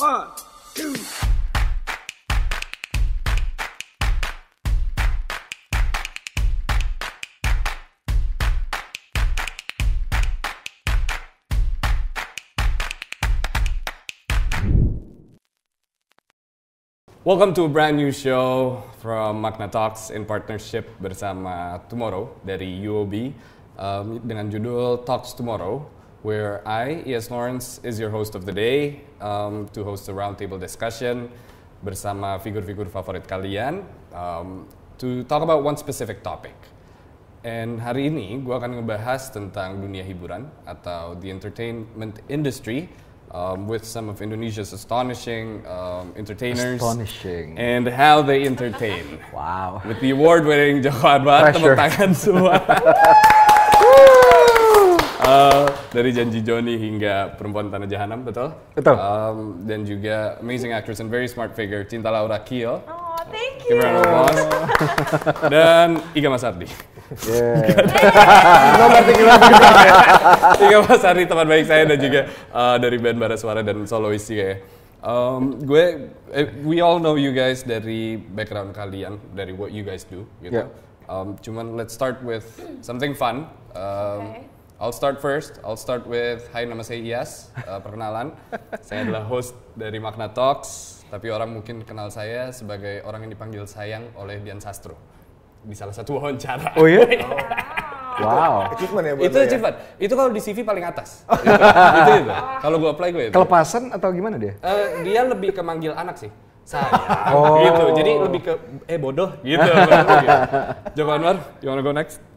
One, two. Welcome to a brand new show from Magna Talks in partnership bersama Tomorrow dari UOB um, dengan judul Talks Tomorrow, where I, E.S. Lawrence, is your host of the day um, to host a roundtable discussion bersama figur-figur favorit kalian um, to talk about one specific topic. And hari ini gue akan ngebahas tentang dunia hiburan atau the entertainment industry um, with some of Indonesia's astonishing um, entertainers Astonishing. and how they entertain. Wow. With the award-winning Joko Anwar, tepuk tangan semua. Uh, dari Janji Joni hingga Perempuan Tanah Jahanam, betul? Betul. Um, dan juga amazing actress and very smart figure Cinta Laura Kio. Oh, thank Give you. applause. dan Iga Masardi. Yeah. Iga Masardi teman baik saya dan juga uh, dari band Bara Suara dan solois juga ya. Um, gue, eh, we all know you guys dari background kalian, dari what you guys do gitu. Yeah. Um, cuman let's start with something fun. Um, Okay. I'll start first. I'll start with Hai nama saya Iyas, uh, perkenalan. saya adalah host dari Makna Talks, tapi orang mungkin kenal saya sebagai orang yang dipanggil sayang oleh Dian Sastro di salah satu wawancara. Oh ya? Wow. Achievement ya buat itu ya? achievement. Itu kalau di CV paling atas. itu, itu, itu. Kalau gue apply gue itu. Kelepasan atau gimana dia? Eh, dia lebih ke manggil anak sih. Saya. Oh. Gitu. Jadi lebih ke eh bodoh gitu. gitu. Joko Anwar, you wanna go next?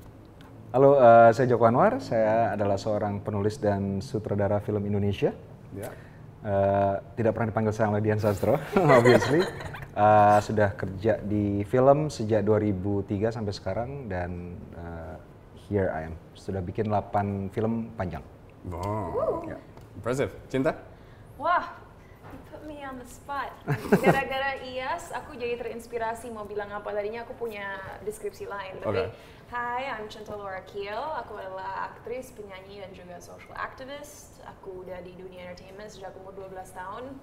Halo, eh, saya Joko Anwar. Saya adalah seorang penulis dan sutradara film Indonesia. Ya. Eh, tidak pernah dipanggil oleh Dian Sastro, obviously. Eh, sudah kerja di film sejak 2003 sampai sekarang dan eh, here I am. Sudah bikin 8 film panjang. Wow. Impressive. Cinta? Wah, you put me on the spot. Gara-gara IAS, aku jadi terinspirasi mau bilang apa. Tadinya aku punya deskripsi lain. Tapi, Oke. Hai, I'm Cinta Laura Kiel. Aku adalah aktris, penyanyi, dan juga social activist. Aku udah di dunia entertainment sejak umur 12 tahun.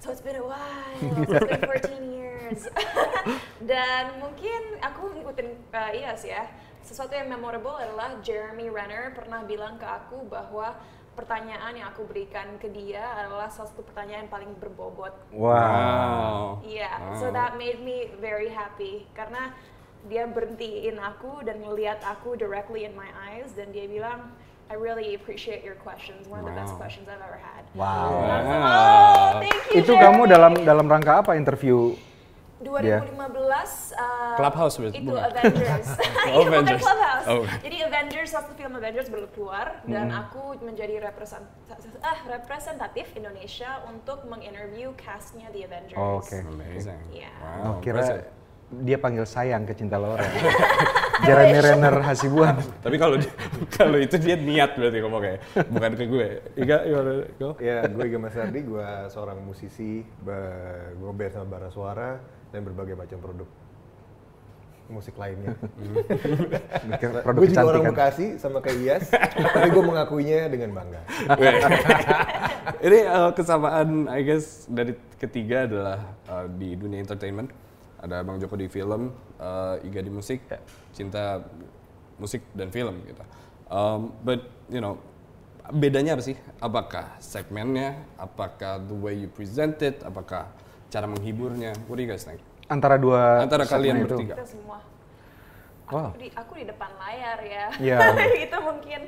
So it's been a while, so it's been 14 years. Dan mungkin aku ngikutin uh, IAS ya. Sesuatu yang memorable adalah Jeremy Renner pernah bilang ke aku bahwa pertanyaan yang aku berikan ke dia adalah salah satu pertanyaan yang paling berbobot. Wow. Iya, so that made me very happy karena dia berhentiin aku dan ngeliat aku directly in my eyes dan dia bilang, I really appreciate your questions, one of the best Wow. questions I've ever had. Wow. Wow. oh, thank you, Itu kamu Jeremy." dalam dalam rangka apa interview? 2015 uh, Clubhouse itu bukan? Avengers. Oh, Iya, bukan Avengers. Clubhouse. Oh. Jadi Avengers satu film Avengers baru keluar dan aku menjadi represent ah, representatif Indonesia untuk menginterview castnya The Avengers. Oh, Oke. Amazing. Iya. Wow. Oh, kira. Dia panggil sayang ke Cinta Laura. Jeremy Renner Hasibuan. Tapi kalau kalau itu dia niat berarti ngomong kayak bukan ke gue. Iga, you wanna go? Ya, gue Iga Masardi, gue seorang musisi, gue band sama bara suara, dan berbagai macam produk musik lainnya. Produk gue juga orang. Bekasi sama kayak Iyas, tapi gue mengakuinya dengan bangga. Ini uh, kesamaan, I guess, dari ketiga adalah uh, di dunia entertainment. Ada Bang Joko di film, uh, Iga di musik, cinta musik dan film gitu. Um, but you know, bedanya apa sih? Apakah segmennya? Apakah the way you present it? Apakah cara menghiburnya? What do you guys think? Antara dua Antara kalian itu. bertiga. Kita semua. Wow. Aku di, aku di depan layar ya. Iya. itu mungkin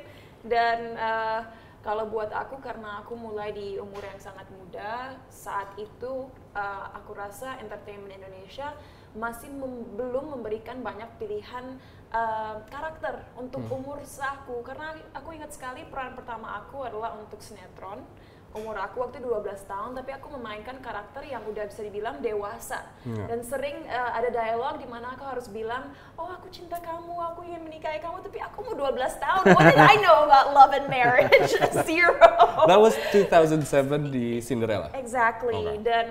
dan eh, kalau buat aku karena aku mulai di umur yang sangat muda, saat itu eh, aku rasa entertainment Indonesia masih mem- belum memberikan banyak pilihan eh, karakter untuk umur seaku karena aku ingat sekali peran pertama aku adalah untuk sinetron umur aku waktu 12 tahun tapi aku memainkan karakter yang udah bisa dibilang dewasa dan sering uh, ada dialog di mana aku harus bilang oh aku cinta kamu aku ingin menikahi kamu tapi aku mau 12 tahun what did I know about love and marriage zero That was 2007 di Cinderella. Exactly. Okay. Dan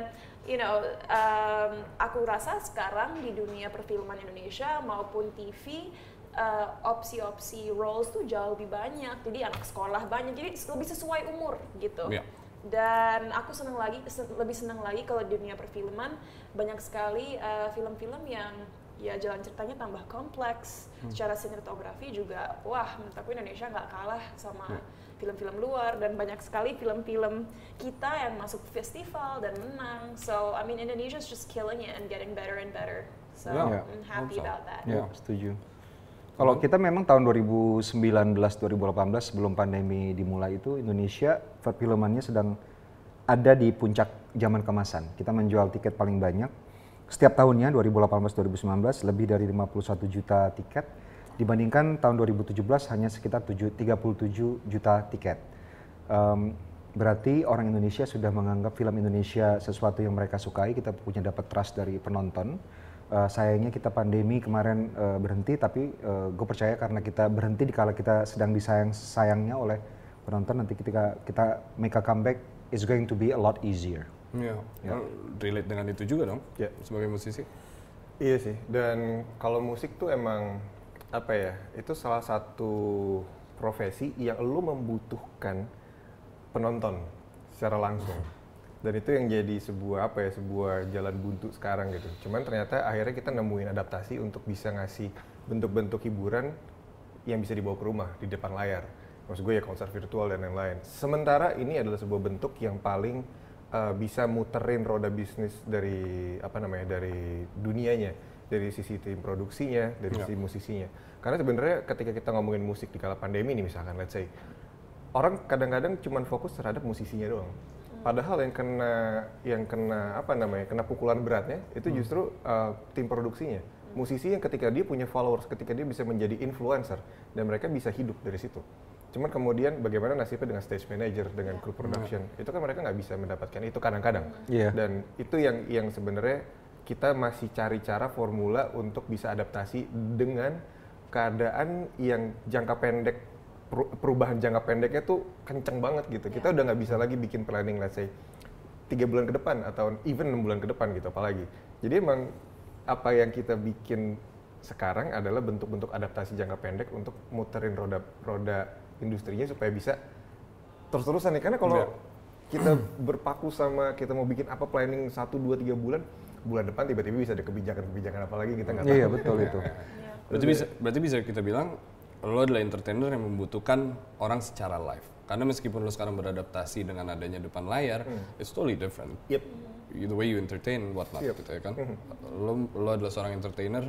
you know, um, aku rasa sekarang di dunia perfilman Indonesia maupun TV uh, opsi-opsi roles tuh jauh lebih banyak. Jadi anak sekolah banyak. Jadi lebih sesuai umur gitu. Iya. dan aku senang lagi lebih senang lagi kalau di dunia perfilman banyak sekali uh, film-film yang ya jalan ceritanya tambah kompleks secara sinematografi juga wah menurut aku Indonesia nggak kalah sama film-film luar dan banyak sekali film-film kita yang masuk festival dan menang so I mean Indonesia's just killing it and getting better and better so Yeah. I'm happy so. about that Ya, setuju. Kalau kita memang tahun 2019 2018 sebelum pandemi dimulai itu Indonesia perfilmannya sedang ada di puncak zaman kemasan. Kita menjual tiket paling banyak setiap tahunnya 2018 2019 lebih dari 51 juta tiket dibandingkan tahun 2017 hanya sekitar 7 37 juta tiket. Em, berarti orang Indonesia sudah menganggap film Indonesia sesuatu yang mereka sukai, kita punya dapat trust dari penonton. Eh, sayangnya kita pandemi kemarin eh, berhenti, tapi gue percaya karena kita berhenti di kala kita sedang disayang sayangnya oleh penonton, nanti ketika kita make a comeback, it's going to be a lot easier. Iya. Ya. Relate dengan itu juga dong. Ya. Sebagai musisi. Iya sih, dan kalau musik tuh emang apa ya, itu salah satu profesi yang lu membutuhkan penonton secara langsung. Dan itu yang jadi sebuah apa ya, sebuah jalan buntu sekarang gitu. Cuman ternyata akhirnya kita nemuin adaptasi untuk bisa ngasih bentuk-bentuk hiburan yang bisa dibawa ke rumah di depan layar. Maksud gue ya konser virtual dan lain-lain. Sementara ini adalah sebuah bentuk yang paling uh, bisa muterin roda bisnis dari apa namanya dari dunianya, dari sisi tim produksinya, dari Ya. sisi musisinya. Karena sebenarnya ketika kita ngomongin musik di kala pandemi nih misalkan, let's say orang kadang-kadang cuman fokus terhadap musisinya doang. Padahal yang kena yang kena apa namanya kena pukulan beratnya itu justru uh, tim produksinya. Musisi yang ketika dia punya followers, ketika dia bisa menjadi influencer dan mereka bisa hidup dari situ. Cuman kemudian bagaimana nasibnya dengan stage manager, dengan crew production, itu kan mereka nggak bisa mendapatkan itu kadang-kadang. Iya. Dan itu yang yang sebenarnya kita masih cari cara formula untuk bisa adaptasi dengan keadaan yang jangka pendek perubahan jangka pendeknya tuh kenceng banget gitu. Kita udah nggak bisa lagi bikin planning let's say tiga bulan ke depan atau even enam bulan ke depan gitu apalagi. Jadi emang apa yang kita bikin sekarang adalah bentuk-bentuk adaptasi jangka pendek untuk muterin roda roda industrinya supaya bisa terus-terusan nih karena kalau Iya. kita berpaku sama kita mau bikin apa planning 1 2 3 bulan bulan depan tiba-tiba bisa ada kebijakan-kebijakan apa lagi kita nggak tahu. Iya betul itu. Berarti bisa berarti bisa kita bilang lo adalah entertainer yang membutuhkan orang secara live. Karena meskipun lo sekarang beradaptasi dengan adanya depan layar, it's totally different. Yep. The way you entertain, whatnot Yep. gitu ya kan. Lo, lo adalah seorang entertainer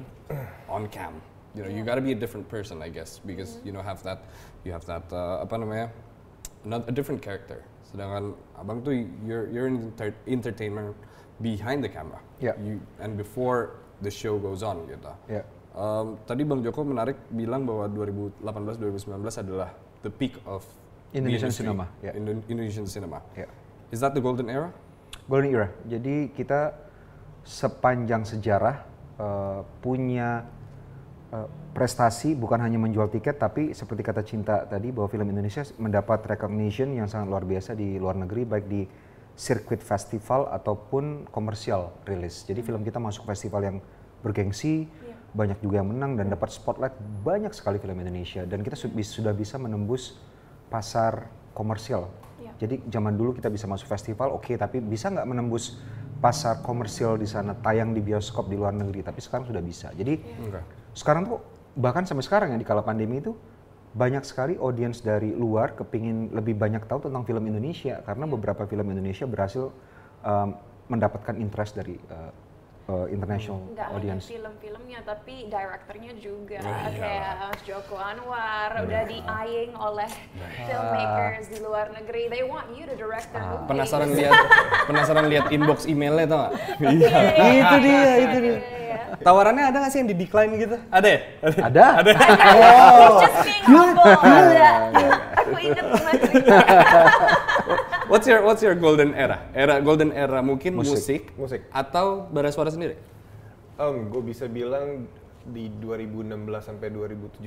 on cam. You know, you gotta be a different person, I guess, because you know have that, you have that uh, apa namanya, not a different character. Sedangkan abang tuh you're you're an enter- entertainer behind the camera. Yeah. You, and before the show goes on gitu. Ya. Um, tadi Bang Joko menarik bilang bahwa 2018-2019 adalah the peak of the Indonesian industry, cinema, ya. Indo- Indonesian cinema. Ya. Is that the golden era? Golden Era. Jadi kita sepanjang sejarah eh, punya eh, prestasi bukan hanya menjual tiket tapi seperti kata Cinta tadi bahwa film Indonesia mendapat recognition yang sangat luar biasa di luar negeri baik di sirkuit festival ataupun komersial rilis. Jadi film kita masuk festival yang bergengsi, banyak juga yang menang dan dapat spotlight banyak sekali film Indonesia dan kita sudah bisa menembus pasar komersial. Iya. Jadi zaman dulu kita bisa masuk festival, oke, tapi bisa nggak menembus pasar komersial di sana, tayang di bioskop di luar negeri, tapi sekarang sudah bisa. Jadi Enggak. sekarang tuh bahkan sampai sekarang ya di kala pandemi itu banyak sekali audiens dari luar kepingin lebih banyak tahu tentang film Indonesia karena beberapa film Indonesia berhasil um, mendapatkan interest dari uh, uh, international nggak hanya audience. film-filmnya tapi direkturnya juga Oh, iya. kayak Mas Joko Anwar udah di-eyeing oleh filmmakers di luar negeri they want you to direct their movie Penasaran lihat penasaran lihat inbox emailnya tau gak? Iya, Itu dia, itu dia. iya, iya. Tawarannya ada gak sih yang di decline gitu? Ada ya? Ada. just being humble ada aku inget cerita What's your What's your golden era? Era golden era mungkin musik, Musik. Musik. atau bara suara sendiri? Um, gue bisa bilang di 2016 sampai 2017.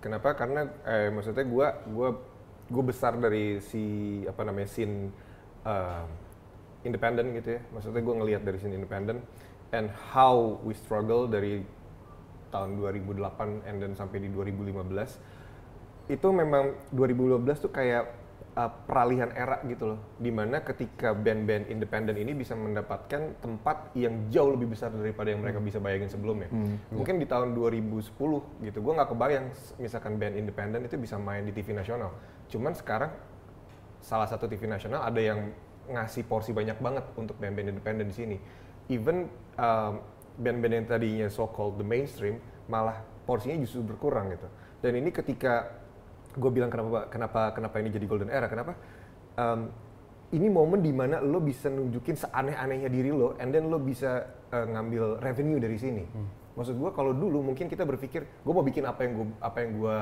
Kenapa? Karena eh, maksudnya gue gua gue besar dari si apa namanya scene uh, independen gitu ya. Maksudnya gue ngelihat dari scene independen and how we struggle dari tahun 2008 and then sampai di 2015 itu memang 2015 tuh kayak uh, peralihan era gitu loh, di mana ketika band-band independen ini bisa mendapatkan tempat yang jauh lebih besar daripada yang mereka bisa bayangin sebelumnya. Mungkin di tahun 2010 gitu, gue nggak kebayang misalkan band independen itu bisa main di TV nasional. Cuman sekarang salah satu TV nasional ada yang ngasih porsi banyak banget untuk band-band independen di sini. Even um, band-band yang tadinya so called the mainstream malah porsinya justru berkurang gitu. Dan ini ketika gue bilang kenapa kenapa kenapa ini jadi golden era, kenapa? Um, ini momen di mana lo bisa nunjukin seaneh-anehnya diri lo, and then lo bisa uh, ngambil revenue dari sini. Maksud gue kalau dulu mungkin kita berpikir gue mau bikin apa yang gue apa yang gue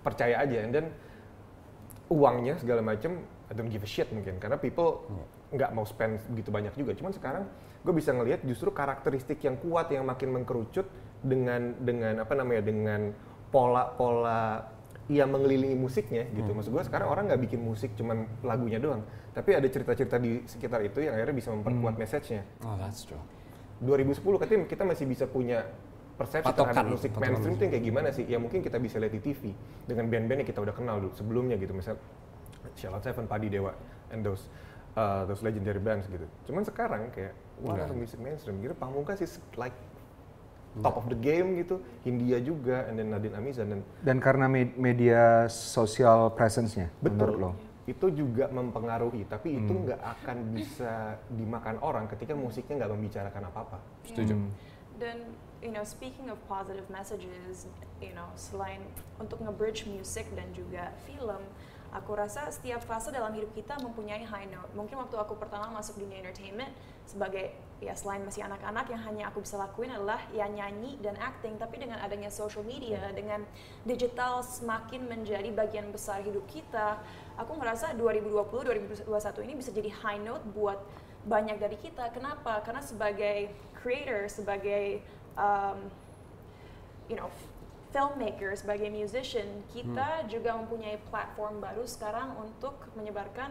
percaya aja, and then uangnya segala macem I don't give a shit mungkin karena people nggak mau spend begitu banyak juga cuman sekarang gue bisa ngelihat justru karakteristik yang kuat yang makin mengkerucut dengan dengan apa namanya dengan pola-pola yang mengelilingi musiknya gitu maksud gue sekarang orang nggak bikin musik cuman lagunya doang tapi ada cerita-cerita di sekitar itu yang akhirnya bisa memperkuat message-nya Oh, that's true. 2010 katanya kita masih bisa punya persepsi Patokan, terhadap musik patokan mainstream itu yang kayak gimana sih? Ya mungkin kita bisa lihat di TV dengan band-band yang kita udah kenal dulu sebelumnya gitu, misal Shallow Seven, Padi Dewa, and those uh, those legendary bands gitu. Cuman sekarang kayak wah Enggak. musik mainstream gitu, Pamungkas is like top of the game gitu, Hindia juga, and then Nadine Amizan dan Dan karena me- media sosial presence-nya, menurut lo? itu juga mempengaruhi, tapi itu nggak akan bisa dimakan orang ketika musiknya nggak membicarakan apa-apa. Setuju. Dan you know, speaking of positive messages, you know, selain untuk nge-bridge musik dan juga film, aku rasa setiap fase dalam hidup kita mempunyai high note. Mungkin waktu aku pertama masuk dunia entertainment sebagai ya selain masih anak-anak yang hanya aku bisa lakuin adalah ya nyanyi dan acting, tapi dengan adanya social media, dengan digital semakin menjadi bagian besar hidup kita, aku ngerasa 2020 2021 ini bisa jadi high note buat banyak dari kita. Kenapa? Karena sebagai creator, sebagai um, you know filmmaker, sebagai musician, kita juga mempunyai platform baru sekarang untuk menyebarkan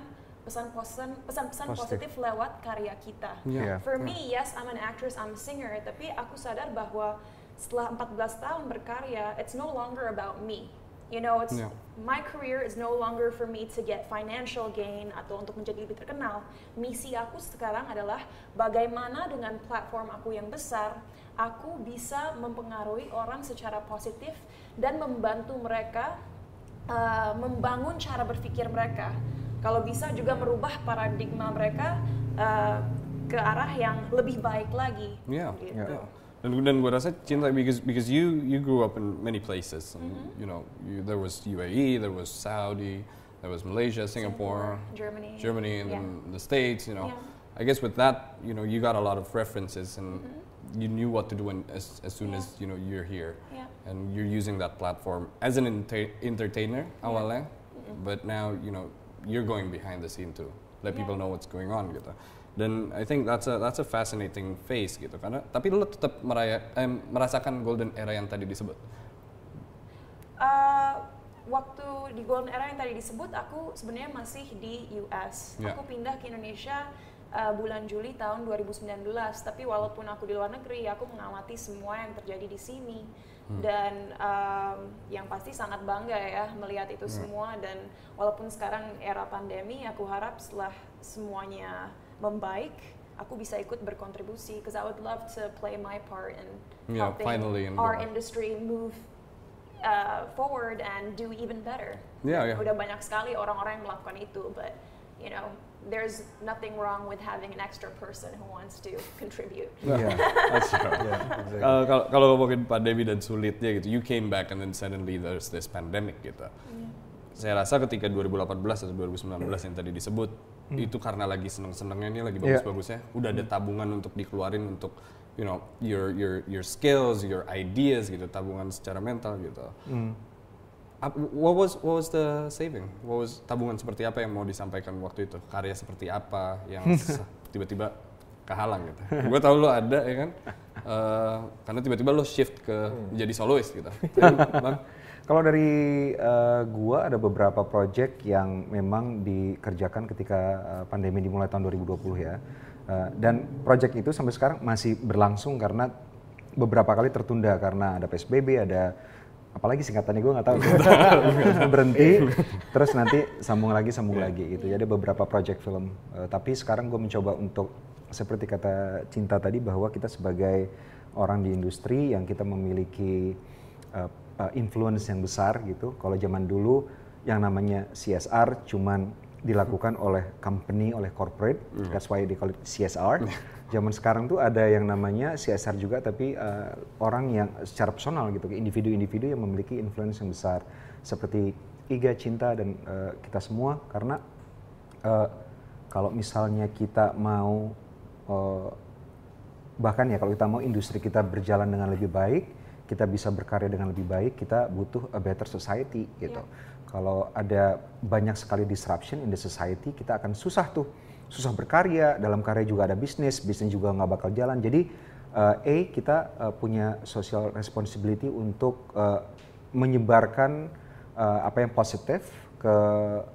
pesan-pesan pesan-pesan Positif. positif lewat karya kita. Iya. For me, yes, I'm an actress, I'm a singer, tapi aku sadar bahwa setelah 14 tahun berkarya, it's no longer about me. You know, it's Yeah. my career is no longer for me to get financial gain atau untuk menjadi lebih terkenal. Misi aku sekarang adalah bagaimana dengan platform aku yang besar, aku bisa mempengaruhi orang secara positif dan membantu mereka uh, membangun cara berpikir mereka. Kalau bisa juga merubah paradigma mereka uh, ke arah yang lebih baik lagi. Yeah, Gitu. yeah. Dan, dan gue rasa cinta because because you you grew up in many places and Mm-hmm. you know you, there was UAE, there was Saudi, there was Malaysia, Singapore, Germany. Germany, and Yeah. then the States. You know, Yeah. I guess with that you know you got a lot of references and you knew what to do when, as as soon. Yeah. as you know you're here Yeah. and you're using that platform as an enter- entertainer awalnya, but now you know you're going behind the scene to let Yeah. people know what's going on gitu. Dan I think that's a that's a fascinating phase gitu karena tapi lo tetap meraya, eh, merasakan golden era yang tadi disebut. Uh, waktu di Golden Era yang tadi disebut, aku sebenarnya masih di US. Ya. Aku pindah ke Indonesia uh, bulan Juli tahun 2019. Tapi walaupun aku di luar negeri, aku mengamati semua yang terjadi di sini. Dan um, yang pasti sangat bangga ya melihat itu semua. Dan walaupun sekarang era pandemi, aku harap setelah semuanya membaik, aku bisa ikut berkontribusi. Because I would love to play my part in Yeah, helping finally in our the- industry move uh, forward and do even better. Yeah, yeah. Udah banyak sekali orang-orang yang melakukan itu, but you know, there's nothing wrong with having an extra person who wants to contribute. Iya. That's true. Yeah, exactly. Kalau kalau- kalau ngomongin pandemi dan sulitnya gitu, you came back and then suddenly there's this pandemic gitu. Saya rasa ketika 2018 atau 2019 yang tadi disebut itu karena lagi seneng-senengnya ini lagi bagus-bagusnya, udah ada tabungan untuk dikeluarin untuk you know your your your skills, your ideas gitu, tabungan secara mental gitu. Ap- What was what was the saving? What was tabungan seperti apa yang mau disampaikan waktu itu? Karya seperti apa yang tiba-tiba kehalang gitu? Gue tahu lo ada ya kan, Eh, karena tiba-tiba lo shift ke jadi soloist gitu. Bang, Kalau dari eh, gua ada beberapa project yang memang dikerjakan ketika eh, pandemi dimulai tahun 2020 ya. Eh, dan project itu sampai sekarang masih berlangsung karena beberapa kali tertunda karena ada PSBB, ada apalagi singkatannya gue nggak tahu. Berhenti terus nanti sambung lagi sambung lagi gitu. Jadi beberapa project film. Uh, tapi sekarang gue mencoba untuk seperti kata cinta tadi bahwa kita sebagai orang di industri yang kita memiliki uh, uh, influence yang besar gitu. Kalau zaman dulu yang namanya CSR cuman dilakukan oleh company oleh corporate. That's why they call it CSR zaman sekarang tuh ada yang namanya CSR juga tapi uh, orang yang secara personal gitu individu-individu yang memiliki influence yang besar. Seperti Iga Cinta dan uh, kita semua. Karena uh, kalau misalnya kita mau uh, bahkan ya kalau kita mau industri kita berjalan dengan lebih baik kita bisa berkarya dengan lebih baik kita butuh a better society gitu. Kalau ada banyak sekali disruption in the society kita akan susah tuh susah berkarya dalam karya juga ada bisnis bisnis juga nggak bakal jalan. Jadi uh, a kita uh, punya social responsibility untuk uh, menyebarkan uh, apa yang positif ke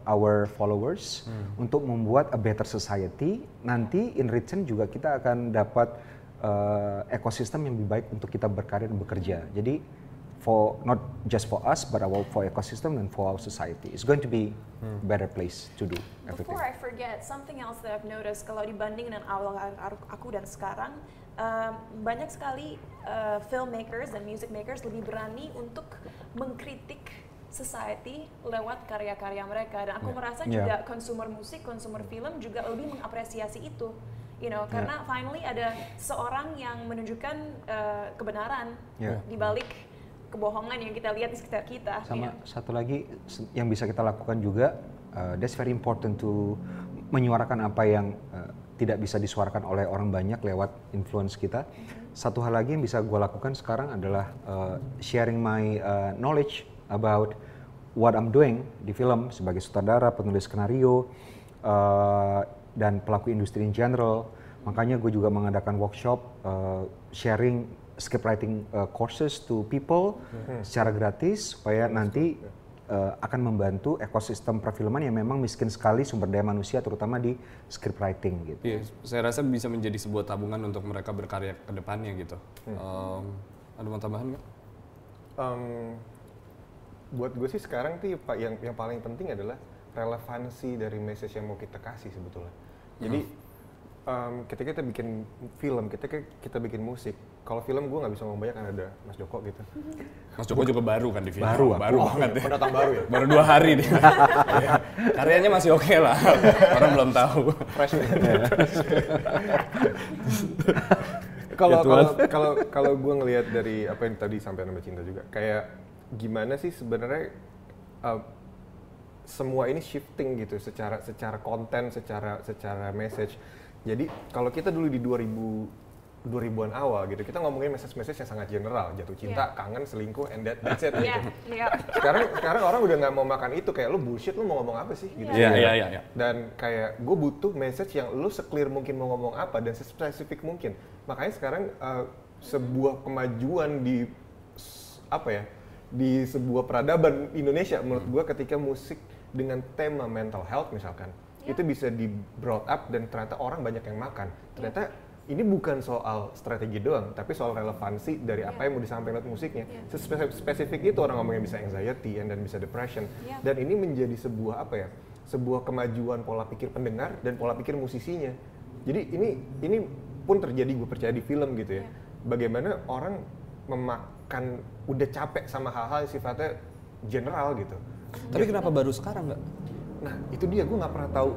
our followers untuk membuat a better society. Nanti in return juga kita akan dapat uh, ekosistem yang lebih baik untuk kita berkarya dan bekerja. Jadi for not just for us but our for ecosystem and for our society it's going to be a better place to do everything Before I forget, something else that I've noticed kalau dibanding dengan awal aku dan sekarang, um, banyak sekali uh, filmmakers dan music makers lebih berani untuk mengkritik society lewat karya-karya mereka dan aku merasa Yeah. juga konsumer musik, konsumer film juga lebih mengapresiasi itu. You know, karena finally ada seorang yang menunjukkan uh, kebenaran Yeah. di balik kebohongan yang kita lihat di sekitar kita. sama know. satu lagi yang bisa kita lakukan juga uh, that's very important to menyuarakan apa yang uh, tidak bisa disuarakan oleh orang banyak lewat influence kita satu hal lagi yang bisa gue lakukan sekarang adalah uh, sharing my uh, knowledge about what I'm doing di film sebagai sutradara penulis skenario uh, dan pelaku industri in general makanya gue juga mengadakan workshop uh, sharing script writing uh, courses to people secara gratis supaya nanti uh, akan membantu ekosistem perfilman yang memang miskin sekali sumber daya manusia terutama di script writing gitu. Iya, saya rasa bisa menjadi sebuah tabungan untuk mereka berkarya ke depannya gitu. Um, ada mau tambahan nggak? Em, buat gue sih sekarang tuh pak yang yang paling penting adalah relevansi dari message yang mau kita kasih sebetulnya. Jadi em, ketika kita bikin film, ketika kita bikin musik, kalau film gue nggak bisa ngomong banyak kan ada Mas Joko gitu. Mas Joko juga baru kan di film. Baru, baru banget ya. Pendatang baru ya. Baru dua hari dia. Iya. Karyanya masih oke lah. Orang belum tahu. Fresh. Kalau Gitu, kalau kalau kalau gue ngelihat dari apa yang tadi sampai nama cinta juga, kayak gimana sih sebenarnya uh, semua ini shifting gitu secara secara konten, secara secara message. Jadi kalau kita dulu di 2000 2000-an awal gitu, kita ngomongin message-message yang sangat general, jatuh cinta, kangen, selingkuh, and that, that's it. Iya, gitu. iya. Sekarang sekarang orang udah nggak mau makan itu, kayak lu bullshit, lu mau ngomong apa sih? Gitu. Iya, iya, iya, iya. Dan kayak gue butuh message yang lu seclear mungkin mau ngomong apa dan sespesifik mungkin. Makanya sekarang uh, sebuah kemajuan di apa ya di sebuah peradaban Indonesia menurut gue ketika musik dengan tema mental health misalkan itu bisa di brought up dan ternyata orang banyak yang makan. Ternyata ini bukan soal strategi doang, tapi soal relevansi dari apa yang mau disampaikan lewat musiknya. Sespesifik spesifik itu orang ngomongnya bisa anxiety and dan bisa depression. Iya. Dan ini menjadi sebuah apa ya? Sebuah kemajuan pola pikir pendengar dan pola pikir musisinya. Jadi ini ini pun terjadi gue percaya di film gitu ya. Bagaimana orang memakan udah capek sama hal-hal yang sifatnya general gitu. Tapi kenapa baru sekarang nggak? Nah itu dia gue nggak pernah tahu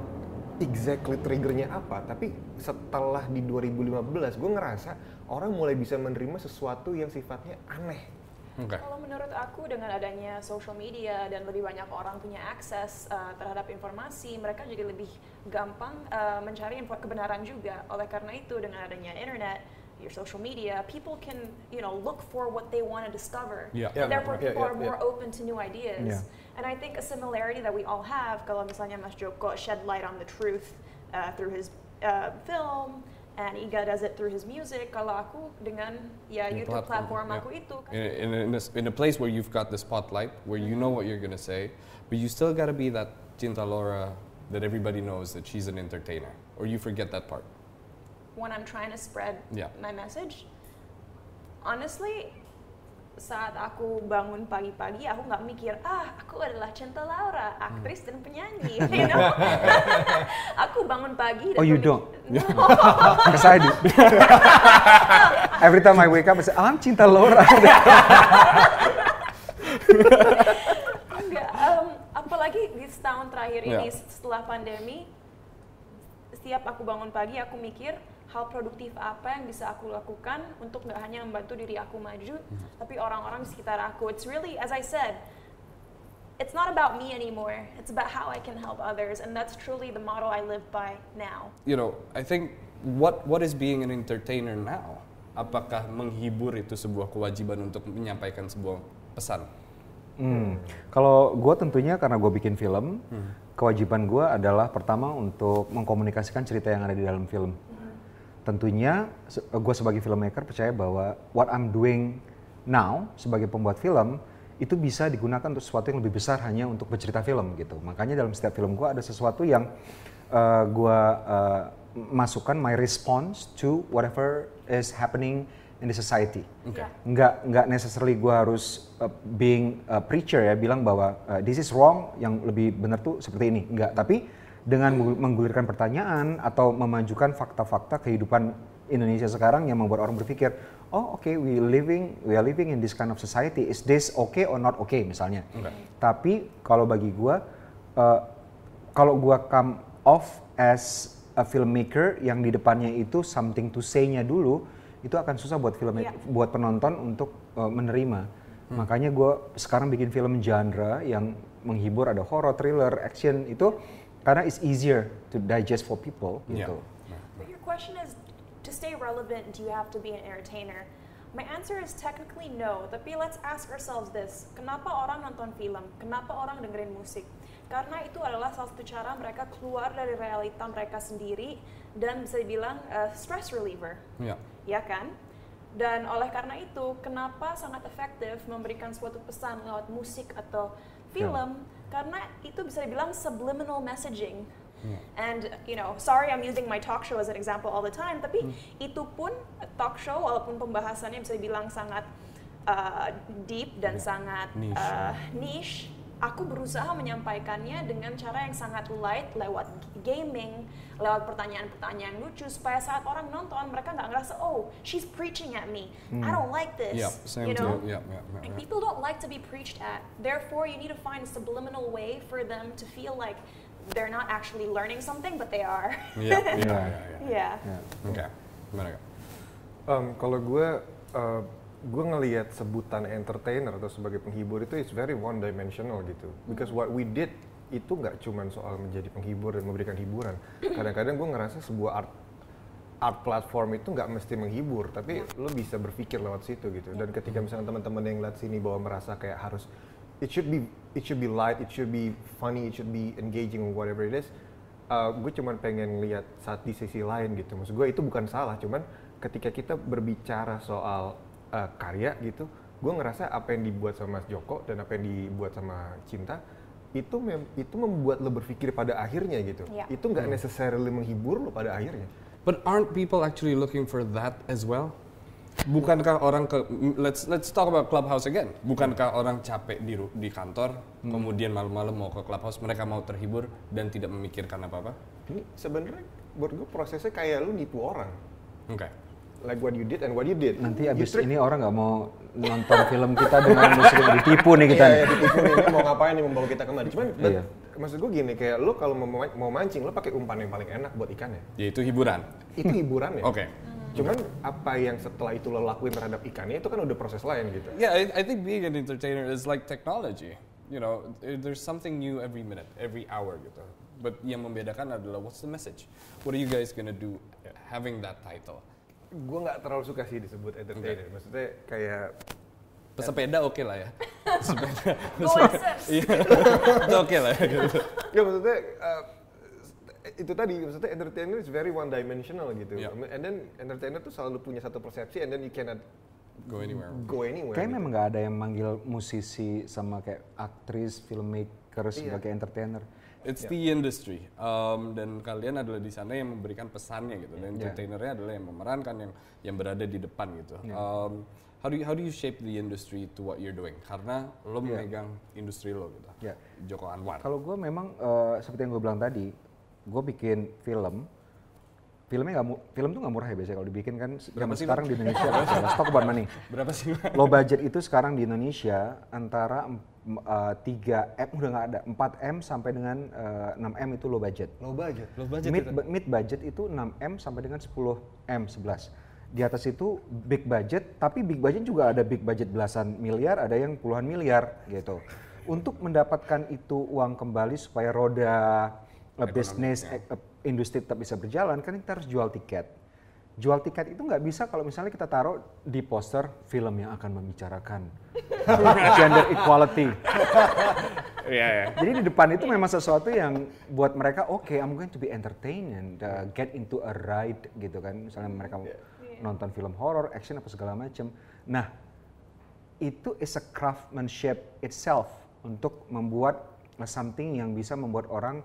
exactly triggernya apa. Tapi setelah di 2015 gue ngerasa orang mulai bisa menerima sesuatu yang sifatnya aneh. Oke. Kalau menurut aku dengan adanya social media dan lebih banyak orang punya akses uh, terhadap informasi, mereka jadi lebih gampang uh, mencari info kebenaran juga. Oleh karena itu dengan adanya internet, your social media, people can you know look for what they want to discover. Yeah. Yeah, Therefore, people yeah, are yeah. more open to new ideas. Yeah. And I think a similarity that we all have, kalau misalnya Mas Joko shed light on the truth uh, through his uh, film, and Iga does it through his music. Kalau aku dengan ya Your YouTube platform, platform, aku itu. kan. In, in, in, a, in a place where you've got the spotlight, where you know what you're gonna say, but you still gotta be that Cinta Laura that everybody knows that she's an entertainer, or you forget that part. When I'm trying to spread Yeah. my message. Honestly, saat aku bangun pagi-pagi aku nggak mikir ah aku adalah Cinta Laura aktris dan penyanyi you know aku bangun pagi dan Oh, you don't? No. Because I do. Every time I wake up, I say, I'm Cinta Laura. Enggak, em, apalagi di setahun terakhir ini Yeah. setelah pandemi, setiap aku bangun pagi aku mikir hal produktif apa yang bisa aku lakukan untuk nggak hanya membantu diri aku maju, tapi orang-orang di sekitar aku. It's really, as I said, it's not about me anymore. It's about how I can help others, and that's truly the motto I live by now. You know, I think what what is being an entertainer now? Apakah menghibur itu sebuah kewajiban untuk menyampaikan sebuah pesan? Hmm. Kalau gue tentunya karena gue bikin film, kewajiban gue adalah pertama untuk mengkomunikasikan cerita yang ada di dalam film. Tentunya gue sebagai filmmaker percaya bahwa what I'm doing now sebagai pembuat film itu bisa digunakan untuk sesuatu yang lebih besar hanya untuk bercerita film gitu. Makanya dalam setiap film gue ada sesuatu yang uh, gue uh, masukkan my response to whatever is happening in the society Oke. Ya. nggak nggak necessarily gue harus uh, being a preacher ya bilang bahwa uh, this is wrong yang lebih benar tuh seperti ini nggak tapi dengan menggu- menggulirkan pertanyaan atau memajukan fakta-fakta kehidupan Indonesia sekarang yang membuat orang berpikir oh oke we living we are living in this kind of society. Is this okay or not okay? misalnya. Tapi kalau bagi gue uh, kalau gua come off as a filmmaker yang di depannya itu something to say-nya dulu itu akan susah buat film Iya. buat penonton untuk uh, menerima. Makanya gue sekarang bikin film genre yang menghibur ada horror, thriller, action itu karena it's easier to digest for people Yeah. gitu. But your question is, to stay relevant, do you have to be an entertainer? My answer is technically no, tapi let's ask ourselves this. Kenapa orang nonton film? Kenapa orang dengerin musik? Karena itu adalah salah satu cara mereka keluar dari realita mereka sendiri dan bisa dibilang uh, stress reliever, Ya. ya kan? Dan oleh karena itu, kenapa sangat efektif memberikan suatu pesan lewat musik atau film? Karena itu bisa dibilang subliminal messaging. And you know, sorry I'm using my talk show as an example all the time, tapi itu pun talk show walaupun pembahasannya bisa dibilang sangat uh, deep dan Ya, sangat niche. uh, niche, aku berusaha menyampaikannya dengan cara yang sangat light lewat gaming, lewat pertanyaan-pertanyaan lucu supaya saat orang nonton mereka nggak ngerasa oh she's preaching at me, I don't like this, Yeah, same you know. too. Yeah, yeah, yeah, And yeah. people don't like to be preached at. Therefore, you need to find a subliminal way for them to feel like they're not actually learning something, but they are. Iya, iya. yeah. Ya. Oke. Gimana Kak? Um, kalau gue uh, gue ngelihat sebutan entertainer atau sebagai penghibur itu is very one dimensional gitu because what we did itu nggak cuman soal menjadi penghibur dan memberikan hiburan. Kadang-kadang gue ngerasa sebuah art art platform itu nggak mesti menghibur tapi lo bisa berpikir lewat situ gitu. Dan ketika misalnya teman-teman yang lihat sini bahwa merasa kayak harus it should be it should be light it should be funny it should be engaging or whatever it is uh, gue cuman pengen lihat saat di sisi lain gitu. Maksud gue itu bukan salah cuman ketika kita berbicara soal uh, karya gitu gue ngerasa apa yang dibuat sama Mas Joko dan apa yang dibuat sama Cinta itu mem- itu membuat lo berpikir pada akhirnya gitu Iya. itu nggak necessarily menghibur lo pada akhirnya But aren't people actually looking for that as well? Bukankah orang ke let's let's talk about clubhouse again. Bukankah orang capek di di kantor, kemudian malam-malam mau ke clubhouse, mereka mau terhibur dan tidak memikirkan apa-apa? ini sebenarnya buat gue prosesnya kayak lu nipu orang Oke. Like what you did and what you did Nanti You abis trick- ini orang nggak mau nonton film kita dengan musik ditipu nih kita. Iya, nih. iya, ditipu nih, ini mau ngapain nih membawa kita ke mana. Cuman, but, Iya. maksud gue gini, kayak lo kalau mau, mau mancing, lo pakai umpan yang paling enak buat ikannya. Yaitu hiburan. Itu hiburan ya. Oke. Cuman apa yang setelah itu lo lakuin terhadap ikannya itu kan udah proses lain gitu. Yeah, I, I think being an entertainer is like technology. You know, there's something new every minute, every hour gitu. But yang membedakan adalah what's the message? What are you guys gonna do having that title? Gue nggak terlalu suka sih disebut entertainer. Maksudnya kayak Pesepeda oke lah ya. Sepeda. Iya. Itu oke lah ya. gitu. ya maksudnya uh, itu tadi maksudnya entertainer is very one dimensional gitu. Yeah. And then entertainer tuh selalu punya satu persepsi and then you cannot Go anywhere. go anywhere. Kayaknya gitu. memang nggak ada yang manggil musisi sama kayak aktris, filmmaker Iya. sebagai entertainer. It's the industry. Um, dan kalian adalah di sana yang memberikan pesannya gitu. Dan Yeah. entertainernya adalah yang memerankan, yang yang berada di depan gitu. Yeah. Um, how do you how do you shape the industry to what you're doing? Karena lo Yeah. memegang industri lo gitu. Ya. Joko Anwar. Kalau gue memang eh, seperti yang gue bilang tadi, gue bikin film. Filmnya nggak film tuh nggak murah ya biasanya kalau dibikin kan zaman sih, sekarang di Indonesia. Talk about money. Berapa sih? Low budget itu sekarang di Indonesia antara eh, 3 M udah nggak ada 4 M sampai dengan eh, 6 M itu low budget. Low budget. Lo budget mid, itu. mid budget itu 6 M sampai dengan 10 M 11. Di atas itu big budget, tapi big budget juga ada big budget belasan miliar, ada yang puluhan miliar gitu. Untuk mendapatkan itu uang kembali supaya roda uh, bisnis eh, uh, industri tetap bisa berjalan, kan kita harus jual tiket. Jual tiket itu nggak bisa kalau misalnya kita taruh di poster film yang akan membicarakan gender equality. Iya ya. Jadi di depan itu memang sesuatu yang buat mereka oke, I'm going to be entertained and uh, get into a ride gitu kan. Misalnya mereka mau nonton film horror, action apa segala macam. Nah, itu is a craftsmanship itself untuk membuat something yang bisa membuat orang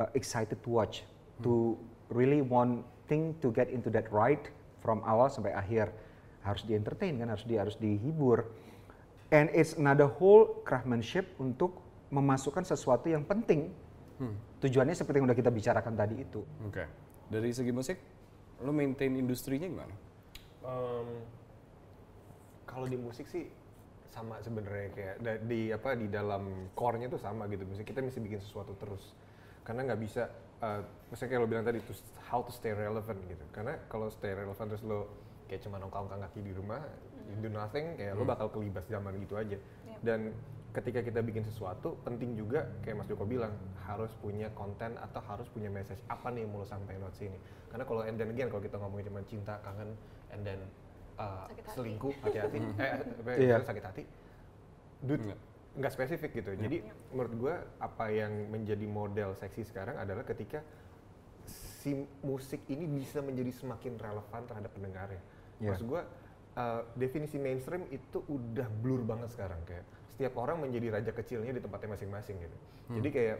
uh, excited to watch, to really wanting to get into that ride from awal sampai akhir. Harus di entertain kan, harus di harus dihibur. And it's another whole craftsmanship untuk memasukkan sesuatu yang penting. Tujuannya seperti yang udah kita bicarakan tadi itu. Oke. Dari segi musik, lo maintain industrinya gimana? Em, kalau di musik sih sama sebenarnya kayak di apa di dalam core-nya tuh sama gitu. Misalnya kita mesti bikin sesuatu terus. Karena nggak bisa eh, misalnya kayak lo bilang tadi to, how to stay relevant gitu. Karena kalau stay relevant terus lo kayak cuma nongkrong kaki di rumah, you do nothing, kayak lo bakal kelibas zaman gitu aja. Dan ketika kita bikin sesuatu, penting juga kayak Mas Joko bilang harus punya konten atau harus punya message apa nih yang mau lo sampaikan lewat sini. Karena kalau and then again kalau kita ngomongin cuma cinta, kangen, and then uh, Sakit hati. selingkuh, hati-hati, eh, ya, Iya. sakit hati, dude, Nggak. Nggak spesifik gitu. Jadi menurut gua apa yang menjadi model seksi sekarang adalah ketika si musik ini bisa menjadi semakin relevan terhadap pendengarnya. Iya. Maksud gua uh, definisi mainstream itu udah blur banget sekarang kayak setiap orang menjadi raja kecilnya di tempatnya masing-masing gitu. Jadi kayak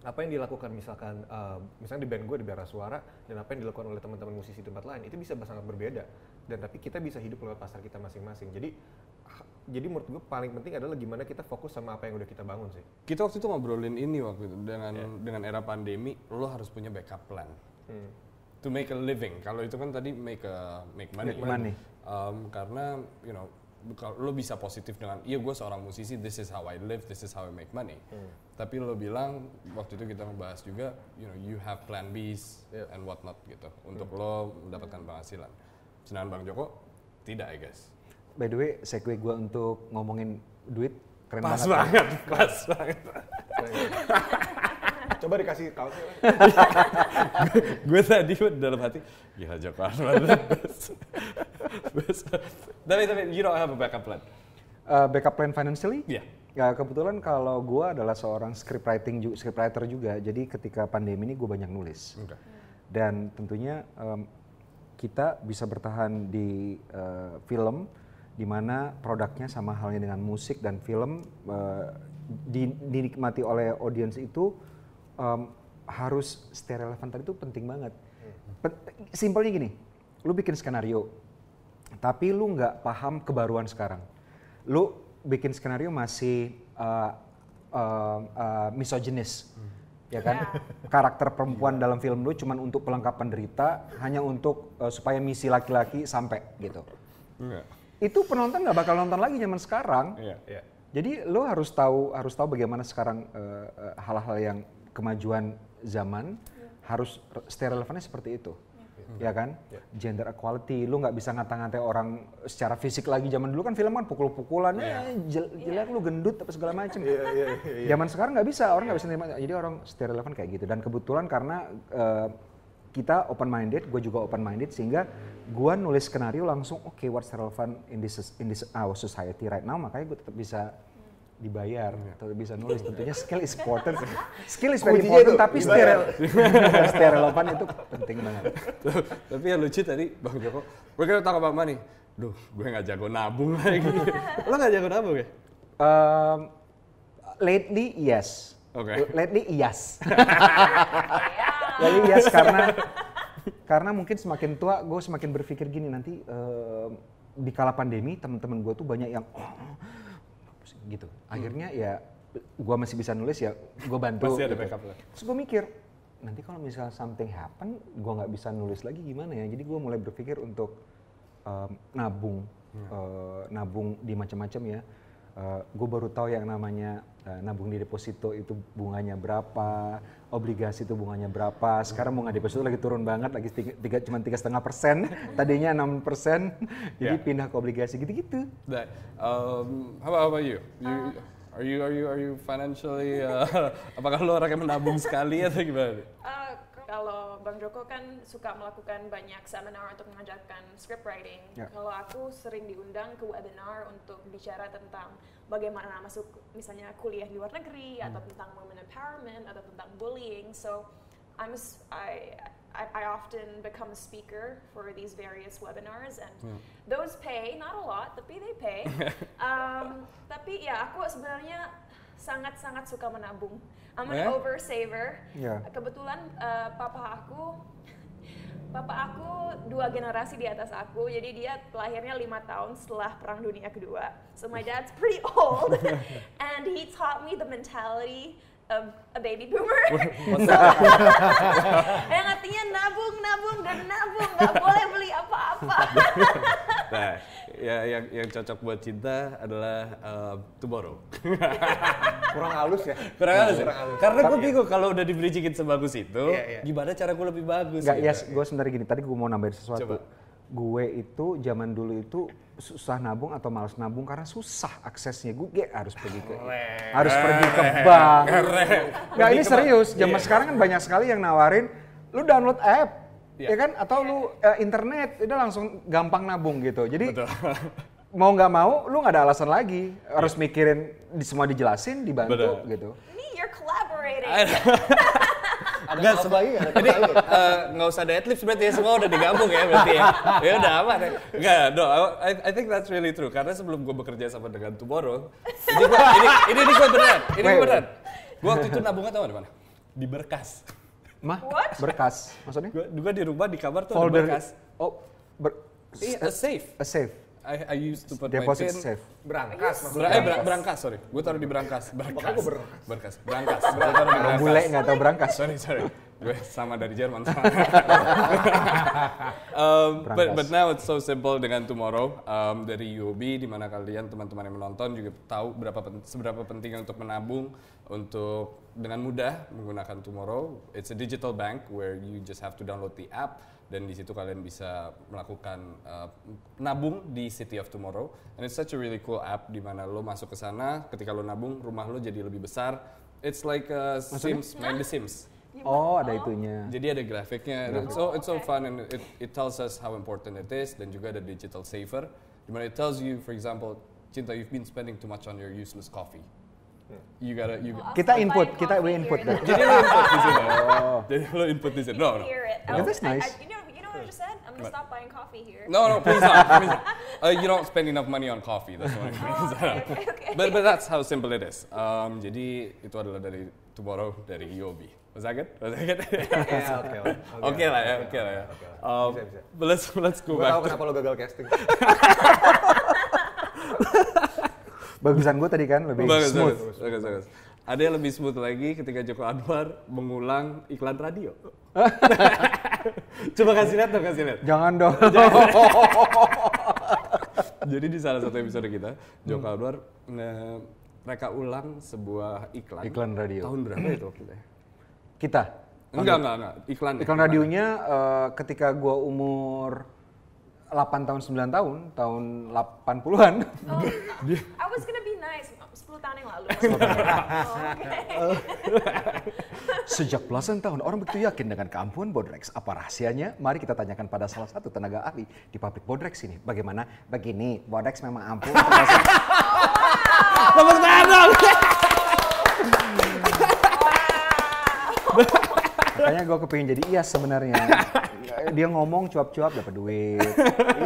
apa yang dilakukan misalkan uh, misalnya di band gue di Bara Suara dan apa yang dilakukan oleh teman-teman musisi tempat lain itu bisa sangat berbeda dan tapi kita bisa hidup lewat pasar kita masing-masing. Jadi jadi menurut gue paling penting adalah gimana kita fokus sama apa yang udah kita bangun sih. Kita waktu itu ngobrolin ini waktu itu dengan dengan era pandemi, lo harus punya backup plan Hmm. to make a living. Kalau itu kan tadi make a make money. Make money. Um, karena you know kalau lo bisa positif dengan iya gue seorang musisi, this is how I live, this is how I make money. Tapi lo bilang waktu itu kita ngebahas juga, you know you have plan B's Yeah. and what not gitu untuk lo mendapatkan penghasilan. Sedangkan Bang Joko tidak, I guess. By the way, segue gue untuk ngomongin duit keren Pas banget. banget, pas banget. Coba dikasih kaosnya. gue tadi dalam hati gila Joko Anwar. Best. tapi tapi you don't have a backup plan Uh, backup plan financially? Iya. Ya kebetulan kalau gue adalah seorang script writing ju- script writer juga, jadi ketika pandemi ini gue banyak nulis. Oke. Dan tentunya em, kita bisa bertahan di eh, film, di mana produknya sama halnya dengan musik dan film eh, di- dinikmati oleh audiens itu em, harus stay relevan tadi itu penting banget. Pen- Simpelnya gini, lu bikin skenario, tapi lu nggak paham kebaruan sekarang. Lu bikin skenario masih uh, uh, uh, misoginis, ya kan? Karakter perempuan dalam film lu cuman untuk pelengkap penderita, hanya untuk uh, supaya misi laki-laki sampai gitu. Enggak. Itu penonton nggak bakal nonton lagi zaman sekarang. Iya. Iya. Jadi lo harus tahu harus tahu bagaimana sekarang uh, uh, hal-hal yang kemajuan zaman harus re- stay relevannya seperti itu. Ya kan? Gender equality, lu nggak bisa ngata-ngatain orang secara fisik lagi. Zaman dulu kan film kan pukul-pukulan, eh, jel- jelek lu gendut apa segala macam. Iya, iya, iya. Zaman sekarang nggak bisa, orang nggak bisa nerima. Jadi orang stay relevan kayak gitu. Dan kebetulan karena eh, kita open minded, gue juga open minded sehingga gue nulis skenario langsung oke what's relevant in this in this our society right now makanya gue tetap bisa dibayar, tetap bisa nulis. Tentunya skill is important. Skill is very important, tapi stay, stay relevan itu penting banget. tapi yang lucu tadi Bang Joko we're gonna talk about money duh gue nggak jago nabung lagi lo nggak jago nabung ya Um, lately yes. Oke. Lately yes. Lately yes karena karena mungkin semakin tua gue semakin berpikir gini nanti um, di kala pandemi teman-teman gue tuh banyak yang gitu. Akhirnya ya gue masih bisa nulis ya gue bantu. Pasti ada gitu. backup lah. Terus gue mikir nanti kalau misalnya something happen, gue nggak bisa nulis lagi gimana ya? Jadi gue mulai berpikir untuk um, nabung, uh, nabung di macam-macam ya. Uh, gue baru tahu yang namanya uh, nabung di deposito itu bunganya berapa, obligasi itu bunganya berapa. Sekarang bunga deposito lagi turun banget, lagi tiga, tiga cuma tiga setengah persen, tadinya enam persen, jadi Yeah. pindah ke obligasi gitu-gitu. That, um, how, about, how about you? you are you are you are you financially? Uh, apakah lo orang yang menabung sekali atau gimana? Uh, kalau Bang Joko kan suka melakukan banyak seminar untuk mengajarkan script writing. Ya. Kalau aku sering diundang ke webinar untuk bicara tentang bagaimana masuk misalnya kuliah di luar negeri atau tentang women empowerment atau tentang bullying. So I'm a I, I, I often become a speaker for these various webinars and those pay not a lot tapi they pay. um, tapi ya aku sebenarnya sangat-sangat suka menabung. I'm an Eh? oversaver. Ya. Kebetulan eh, papa aku Papa aku dua generasi di atas aku, jadi dia lahirnya lima tahun setelah Perang Dunia Kedua. So my dad's pretty old, and he taught me the mentality of a baby boomer. so, yang artinya nabung, nabung, dan nabung, nggak boleh beli apa-apa. Nah, ya yang yang cocok buat cinta adalah uh, tomorrow. Kurang halus ya. Kurang halus ya? Kurang halus. Karena gue bingung kalau udah dibridgingin sebagus itu, Iya, iya. gimana cara gue lebih bagus? Enggak, gitu. ya gue sebenarnya gini, tadi gue mau nambahin sesuatu. Coba. Gue itu zaman dulu itu susah nabung atau malas nabung karena susah aksesnya. Gue harus pergi ke harus pergi ke bank. Nggak ini serius. Zaman Iya. sekarang kan banyak sekali yang nawarin lu download app Iya. ya kan atau lu eh, internet udah langsung gampang nabung gitu. Jadi Betul. mau nggak mau lu nggak ada alasan lagi harus mikirin di semua dijelasin dibantu Betul. gitu. Ini you're collaborating. Ada Nggak, apa seba- lagi? Ada Jadi eh, nggak usah ada adlibs berarti ya semua udah digabung ya berarti ya. Ya udah aman ya. Enggak, no, I, I think that's really true. Karena sebelum gue bekerja sama dengan Tomorrow, ini gua, ini ini, ini gue beneran, ini gue beneran. Gue waktu itu nabungnya tau di mana? Di berkas. Mah What? berkas maksudnya? Gue juga di rumah di kamar tuh ada Folder berkas. oh ber, Iya, a safe. a safe I, I used to put deposit my pin. safe. Berangkas Ber eh, ber- berangkas, sorry. Gue taruh di berangkas. Berangkas. gua berangkas? Berangkas. Gue taruh di berangkas. bule nggak tahu berangkas. Sorry, sorry. Gue sama dari Jerman. um, but, Berangkas. but now it's so simple dengan Tomorrow um, dari UOB, di mana kalian teman-teman yang menonton juga tahu berapa pen- seberapa pentingnya untuk menabung untuk dengan mudah menggunakan Tomorrow. It's a digital bank where you just have to download the app dan di situ kalian bisa melakukan uh, nabung di City of Tomorrow. And it's such a really cool app di mana lo masuk ke sana, ketika lo nabung, rumah lo jadi lebih besar. It's like uh, Sims, main The Sims. Oh, ada itunya. Jadi ada grafiknya. It's so it's so fun and it, it tells us how important it is dan juga ada digital saver. Di mana it tells you, for example, Cinta, you've been spending too much on your useless coffee. You gotta, you. I'll Kita input, kita we input Jadi lo input di sini. Oh. Jadi lo input di sini. No, no. I'll- that's I- I- nice. you know, know what I just said? I'm gonna What? stop buying coffee here. No, no, please not. Please not. Uh, you don't spend enough money on coffee. That's what it means. Oh, okay, okay, okay. but but that's how simple it is. Um, jadi itu adalah dari Tomorrow dari UOB. Was that good? Was that good? Ya, oke lah. Oke lah ya, oke lah ya. Oke lah. Um, Bisa, bisa. but let's let's go Gue back. tahu kenapa lo gagal casting. Bagusan gue tadi kan lebih bagus, smooth. bagus, bagus, bagus. Ada yang lebih smooth lagi ketika Joko Anwar mengulang iklan radio. Coba kasih lihat dong, kasih lihat. Jangan dong. Jadi di salah satu episode kita, Joko Anwar nge- mereka ulang sebuah iklan. Iklan radio. Tahun berapa itu waktu ya? Kita. Enggak, enggak, enggak. Iklan. Iklan radionya eh, ketika gue umur 8 tahun 9 tahun, tahun 80-an. Oh, I was gonna 10 tahun yang lalu. oh, okay. Sejak belasan tahun orang begitu yakin dengan keampuhan Bodrex. Apa rahasianya? Mari kita tanyakan pada salah satu tenaga ahli di pabrik Bodrex ini. Bagaimana? Begini, Bodrex memang ampuh. Tepuk tangan dong. Makanya gue kepingin jadi iya sebenarnya. Dia ngomong cuap-cuap dapat duit.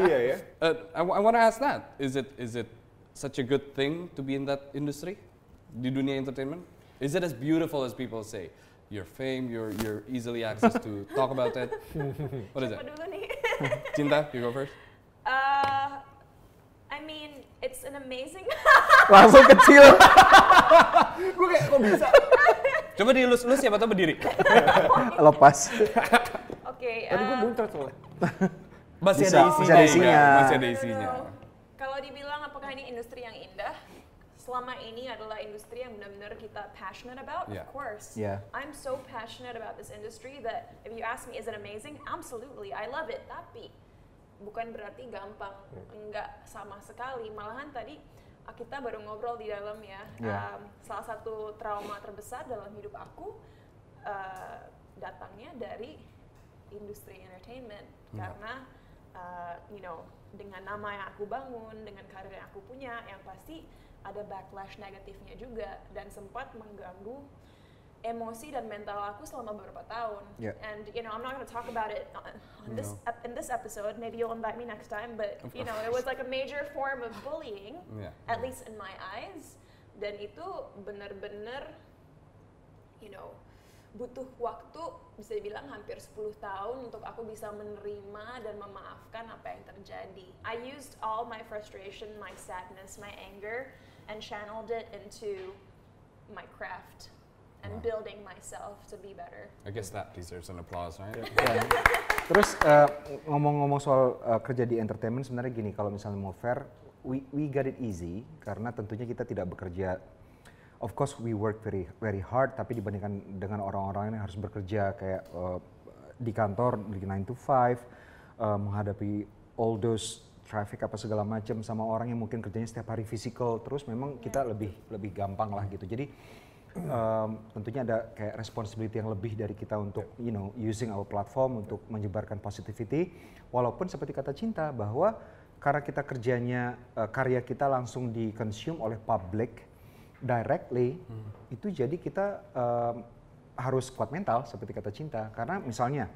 iya ya. Uh, I, I want to ask that. Is it is it such a good thing to be in that industry? Di dunia entertainment? Is it as beautiful as people say? Your fame, your your easily access to talk about it. What is it? Cinta, you go first. Uh, it's an amazing Langsung kecil. Gue kayak kok bisa? Coba dielus-elus siapa tahu berdiri. Lepas. Oke. Tadi gue uh, muncrat soalnya. Masih ada isinya. ada ya, isinya. Masih ada I isinya. know. Kalau dibilang apakah ini industri yang indah? Selama ini adalah industri yang benar-benar kita passionate about, Yeah. of course. Yeah. I'm so passionate about this industry that if you ask me, is it amazing? Absolutely, I love it. Tapi bukan berarti gampang, enggak sama sekali. Malahan tadi ah, kita baru ngobrol di dalam ya. Yeah. Um, salah satu trauma terbesar dalam hidup aku uh, datangnya dari industri entertainment Yeah. karena uh, you know dengan nama yang aku bangun, dengan karir yang aku punya, yang pasti ada backlash negatifnya juga dan sempat mengganggu emosi dan mental aku selama beberapa tahun. Yeah. And you know, I'm not going to talk about it on, this No. in this episode. Maybe you'll invite me next time. But you know, it was like a major form of bullying, Yeah. at least in my eyes. Dan itu benar-benar, you know, butuh waktu bisa dibilang hampir 10 tahun untuk aku bisa menerima dan memaafkan apa yang terjadi. I used all my frustration, my sadness, my anger and channeled it into my craft and Wow. building myself to be better. I guess that deserves an applause, right? Ya. Terus eh, ngomong-ngomong soal eh, kerja di entertainment sebenarnya gini kalau misalnya mau fair, we we got it easy karena tentunya kita tidak bekerja of course we work very very hard tapi dibandingkan dengan orang-orang yang harus bekerja kayak eh, di kantor di 9 to 5 eh, menghadapi all those traffic apa segala macam sama orang yang mungkin kerjanya setiap hari physical terus memang kita lebih lebih gampang lah gitu. Jadi um, tentunya ada kayak responsibility yang lebih dari kita untuk you know using our platform untuk menyebarkan positivity. Walaupun seperti kata cinta bahwa karena kita kerjanya uh, karya kita langsung di consume oleh public directly itu jadi kita um, harus kuat mental seperti kata cinta. Karena misalnya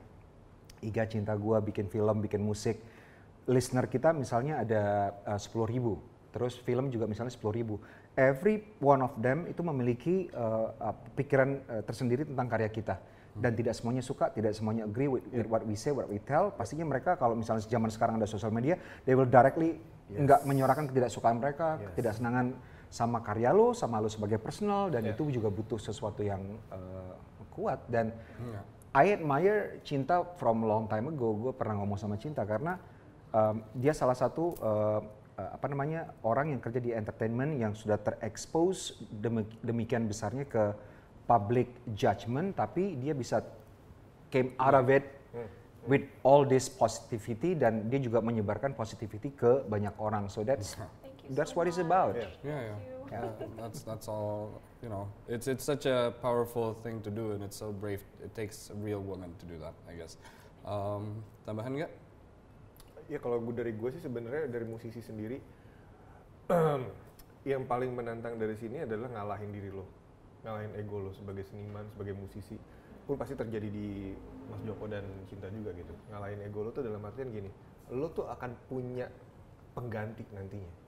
Iga cinta gua bikin film bikin musik listener kita misalnya ada uh, 10.000 terus film juga misalnya 10.000 every one of them itu memiliki uh, uh, pikiran uh, tersendiri tentang karya kita. Dan tidak semuanya suka tidak semuanya agree with, with what we say what we tell. Pastinya mereka kalau misalnya zaman sekarang ada sosial media they will directly nggak menyuarakan ketidaksukaan mereka ketidaksenangan sama karya lo sama lo sebagai personal dan itu juga butuh sesuatu yang uh, kuat dan Iya. I admire Cinta from long time ago. Gue pernah ngomong sama Cinta karena um, dia salah satu uh, uh, apa namanya orang yang kerja di entertainment yang sudah terekspos demik- demikian besarnya ke public judgment, tapi dia bisa came out of it with all this positivity dan dia juga menyebarkan positivity ke banyak orang. So that's that's what it's about. Yeah. Yeah, yeah. Yeah, that's that's all. You know, it's it's such a powerful thing to do, and it's so brave. It takes a real woman to do that, I guess. Um, tambahan nggak? Ya kalau gue dari gue sih sebenarnya dari musisi sendiri yang paling menantang dari sini adalah ngalahin diri lo, ngalahin ego lo sebagai seniman, sebagai musisi. Pun pasti terjadi di Mas Joko dan Cinta juga gitu. Ngalahin ego lo tuh dalam artian gini, lo tuh akan punya pengganti nantinya.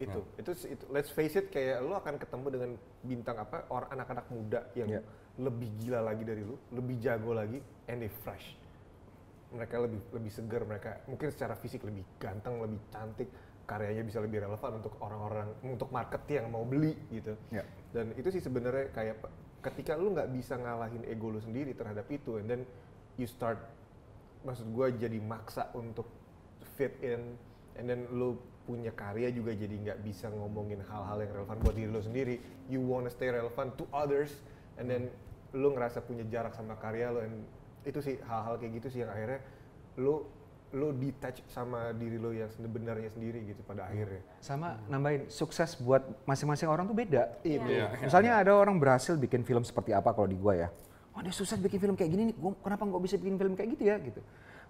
Itu, itu, itu, let's face it kayak lo akan ketemu dengan bintang apa orang anak-anak muda yang Yeah. lebih gila lagi dari lo, lebih jago lagi, and they fresh mereka lebih lebih segar mereka mungkin secara fisik lebih ganteng lebih cantik karyanya bisa lebih relevan untuk orang-orang untuk market yang mau beli gitu Ya. dan itu sih sebenarnya kayak ketika lu nggak bisa ngalahin ego lu sendiri terhadap itu and then you start maksud gue jadi maksa untuk fit in and then lu punya karya juga jadi nggak bisa ngomongin hal-hal yang relevan buat diri lu sendiri you wanna stay relevant to others and then lu ngerasa punya jarak sama karya lu and itu sih hal-hal kayak gitu sih yang akhirnya lu lu detach sama diri lu yang sebenarnya sendiri gitu pada akhirnya Sama nambahin sukses buat masing-masing orang tuh beda. itu Iya. Misalnya ada orang berhasil bikin film seperti apa kalau di gua ya. Wah dia sukses bikin film kayak gini nih, gua, kenapa nggak bisa bikin film kayak gitu ya gitu.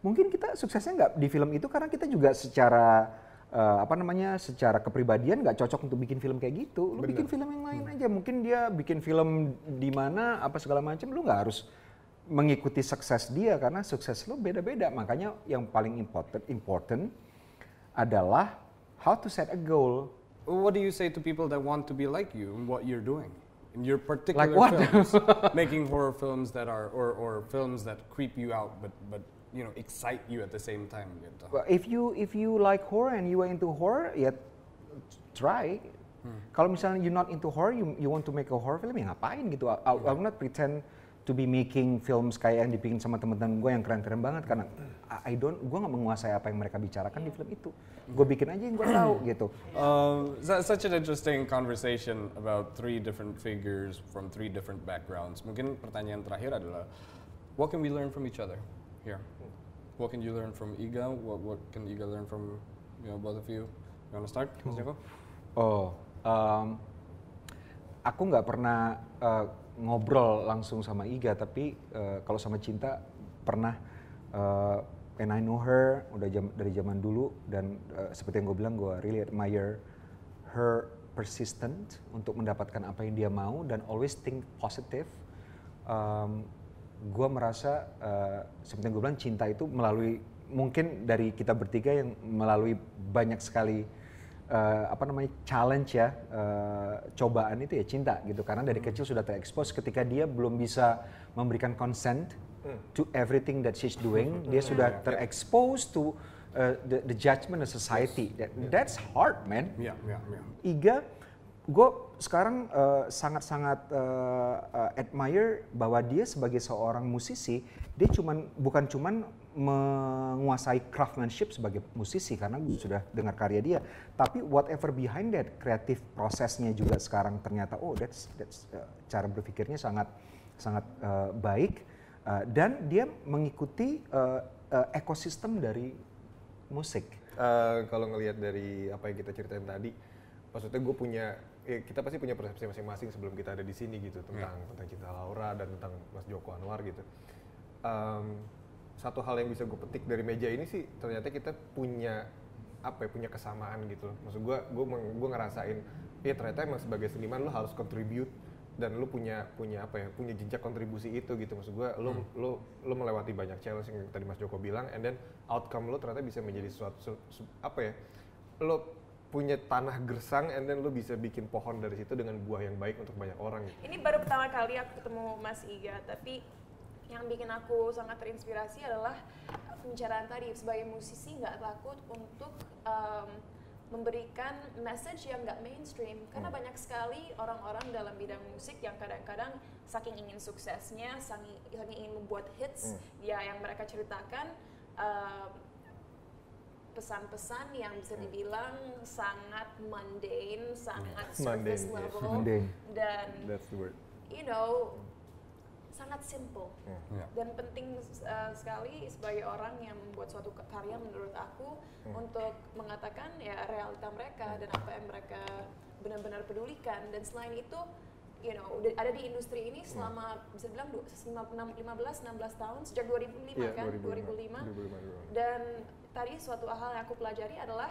Mungkin kita suksesnya nggak di film itu karena kita juga secara eh, apa namanya secara kepribadian nggak cocok untuk bikin film kayak gitu. Lu bikin film yang lain aja. Mungkin dia bikin film di mana apa segala macam, lu nggak harus mengikuti sukses dia karena sukses lu beda-beda. Makanya yang paling important important adalah how to set a goal. What do you say to people that want to be like you and what you're doing in your particular Like what? films, making horror films that are or, or films that creep you out but but you know excite you at the same time gitu. Well, if you if you like horror and you are into horror, ya try. Kalau misalnya you not into horror, you, you want to make a horror film, ya ngapain gitu? I, I, I will not pretend to be making films kayak yang dibikin sama teman-teman gue yang keren-keren banget karena I, don't, gue nggak menguasai apa yang mereka bicarakan di film itu. Gue bikin aja yang gue tahu gitu. Um, su- such an interesting conversation about three different figures from three different backgrounds. Mungkin pertanyaan terakhir adalah, what can we learn from each other here? What can you learn from Iga? What what can Iga learn from you know both of you? You want to start, Mas Joko? Oh, um, aku nggak pernah uh, ngobrol langsung sama Iga, tapi uh, kalau sama Cinta pernah. Uh, and I know her udah jam, dari zaman dulu dan uh, seperti yang gue bilang gue really admire her persistent untuk mendapatkan apa yang dia mau dan always think positive. Um, gue merasa uh, seperti yang gue bilang cinta itu melalui mungkin dari kita bertiga yang melalui banyak sekali uh, apa namanya challenge ya uh, cobaan itu ya cinta gitu. Karena dari kecil sudah terekspos ketika dia belum bisa memberikan consent to everything that she's doing dia sudah terekspos to uh, the, the judgment of society. That- that's hard man. Yeah, yeah, yeah. Iga, gue sekarang eh, sangat-sangat eh, eh, admire bahwa dia sebagai seorang musisi, dia cuman bukan cuman menguasai craftsmanship sebagai musisi karena gue sudah dengar karya dia, tapi whatever behind that kreatif prosesnya juga sekarang ternyata oh that's that's eh, cara berpikirnya sangat sangat eh, baik eh, dan dia mengikuti eh, eh, ekosistem dari musik. Eh, kalau ngelihat dari apa yang kita ceritain tadi, maksudnya gue punya, ya kita pasti punya persepsi masing-masing sebelum kita ada di sini gitu tentang tentang cinta Laura dan tentang Mas Joko Anwar gitu. Em, satu hal yang bisa gue petik dari meja ini sih ternyata kita punya apa ya punya kesamaan gitu loh. Maksud gue gue gue ngerasain, ya ternyata emang sebagai seniman lo harus contribute dan lu punya punya apa ya punya jejak kontribusi itu gitu maksud gue lu lu lu melewati banyak challenge yang tadi Mas Joko bilang and then outcome lu ternyata bisa menjadi suatu su- su- apa ya lu punya tanah gersang and then lu bisa bikin pohon dari situ dengan buah yang baik untuk banyak orang gitu. Ini baru pertama kali aku ketemu Mas Iga, tapi yang bikin aku sangat terinspirasi adalah pembicaraan tadi. Sebagai musisi nggak takut untuk em, memberikan message yang nggak mainstream. Karena banyak sekali orang-orang dalam bidang musik yang kadang-kadang saking ingin suksesnya, saking, saking ingin membuat hits ya yang mereka ceritakan em, pesan-pesan yang bisa dibilang sangat mundane, sangat surface Mundane, yes. level Mundane. dan That's the word. you know sangat simple. Yeah. dan penting uh, sekali sebagai orang yang membuat suatu karya menurut aku untuk mengatakan ya realita mereka dan apa yang mereka benar-benar pedulikan. Dan selain itu you know udah ada di industri ini selama bisa bilang du- 15 16 tahun sejak 2005 Iya, kan? 2005. 2005 dan tadi suatu hal yang aku pelajari adalah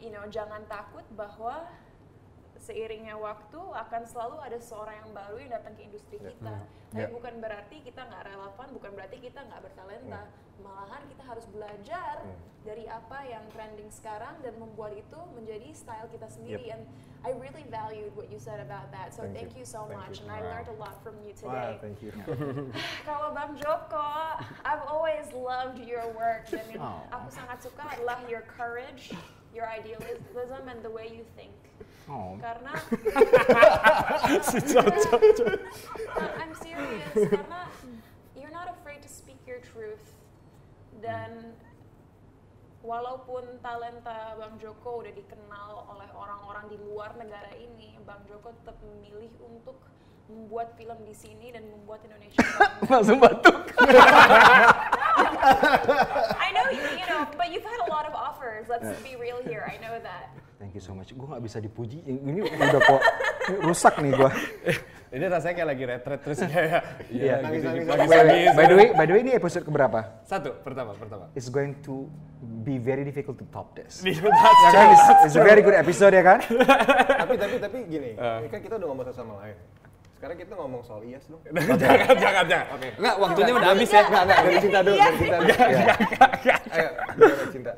you know jangan takut bahwa seiringnya waktu akan selalu ada seorang yang baru yang datang ke industri kita. Tapi Ya. bukan berarti kita nggak relevan, bukan berarti kita nggak bertalenta. Malahan kita harus belajar dari apa yang trending sekarang dan membuat itu menjadi style kita sendiri. And I really valued what you said about that. So Thank thank, you. you. so Thank much, you. and I Wow. learned a lot from you today. thank you. Kalau Bang Joko, I've always loved your work dan yang Oh. aku sangat suka adalah your courage, your idealism, and the way you think. Oh, Karena I'm serious karena you're not afraid to speak your truth dan walaupun talenta Bang Joko udah dikenal oleh orang-orang di luar negara ini, Bang Joko tetap memilih untuk membuat film di sini dan membuat Indonesia langsung batuk. I know you, you know, but you've had a lot of offers. Let's be real here. I know that. Thank you so much. Gue nggak bisa dipuji. Ini udah kok ini rusak nih gue. Ini rasanya kayak lagi retret terus kayak Iya. ya, Nangis, gitu, nangis, lagi By, by- nangis. by the way, by the way ini episode keberapa? Satu, pertama, pertama. It's going to be very difficult to top this. That's Ya kan? It's, it's a very good episode ya kan? tapi tapi tapi gini, ini kan kita udah ngomong satu sama lain. Sekarang kita ngomong soal IAS dong. jangan, jangan, jangan. Oke. Enggak, waktunya udah habis ya. Enggak, enggak, dari cinta dulu, dari cinta dulu. Iya. Ayo, gimana cinta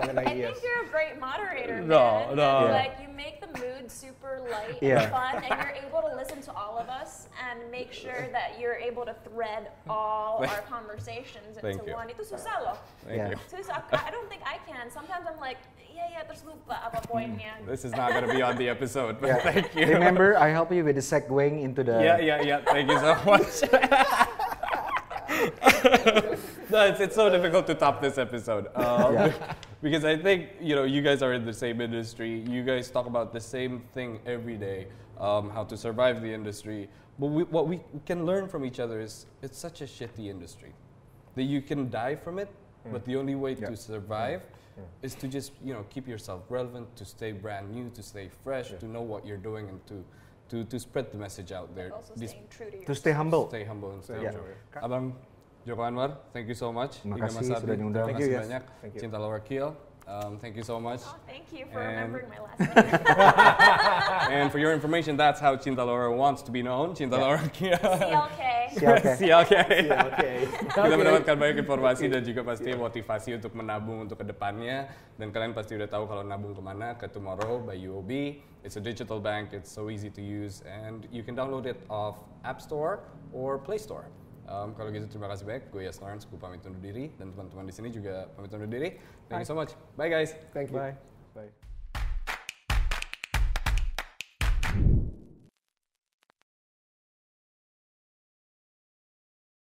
mengenai I IAS? think you're a great moderator, No, man. no. Yeah. Like you make the mood super light Yeah. and fun, and you're able to listen to all of us and make sure that you're able to thread all our conversations Thank into you. one. Itu susah loh. Thank Yeah. you. Susah. I I don't think I can. Sometimes I'm like, iya iya terus lupa apa poinnya. This is not gonna be on the episode, but Yeah. thank you. Remember, I help you with the segueing into the. Yeah, yeah, yeah. Thank you so much. no, it's, it's so difficult to top this episode. Um, Yeah. Because I think, you know, you guys are in the same industry. You guys talk about the same thing every day, um, how to survive the industry. But we, what we can learn from each other is it's such a shitty industry that you can die from it, mm. but the only way Yeah. to survive mm. Mm. is to just, you know, keep yourself relevant, to stay brand new, to stay fresh, to know what you're doing, and to, to, to spread the message out there. Also staying true to To stay humble. Stay humble and stay Yeah. humble. Abang Joko Anwar, thank you so much. Terima kasih Mas sudah diundang. Terima Thank kasih you, yes. banyak. Thank you. Cinta Lower Kiel, um, thank you so much. Oh, thank you for And- remembering my last name. and for your information, that's how Cinta Lower wants to be known. Cinta Lower Kiel. CLK. Siap, oke. CLK. Oke. Kita mendapatkan banyak informasi dan juga pasti motivasi untuk menabung untuk ke depannya. Dan kalian pasti udah tahu kalau nabung ke mana, ke Tomorrow by UOB. It's a digital bank, it's so easy to use, and you can download it off App Store or Play Store. Um, kalau gitu terima kasih banyak, gue Yas Lawrence, gue pamit undur diri, dan teman-teman di sini juga pamit undur diri. Thank you so much. Bye guys. Thank you. Bye. Bye.